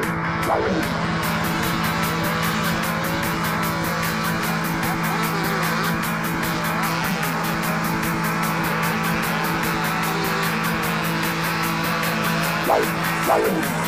Bye. Bye.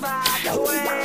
back away.